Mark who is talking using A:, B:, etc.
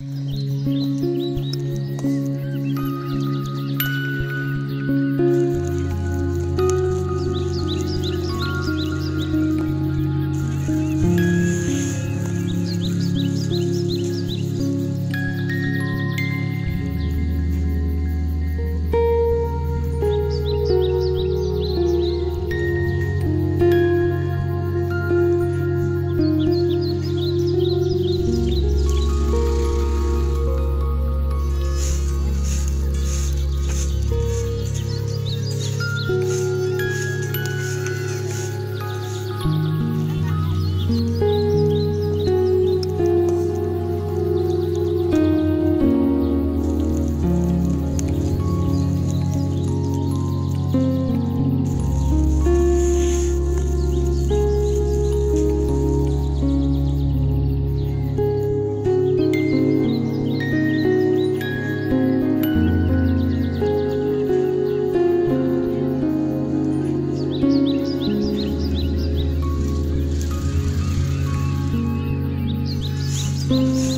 A: you Mm-hmm.